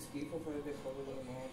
schifo fare le foto delle.